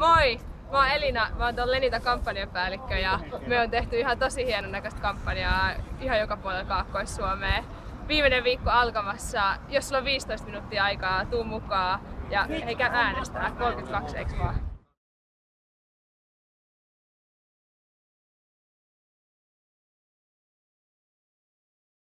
Moi! Mä oon Elina, mä oon Lenita kampanjapäällikkö ja me on tehty ihan tosi hienon näköistä kampanjaa ihan joka puolella Kaakkois-Suomeen. Viimeinen viikko alkamassa, jos sulla on 15 minuuttia aikaa, tuu mukaan ja eikä äänestää, 32 eikö vaan?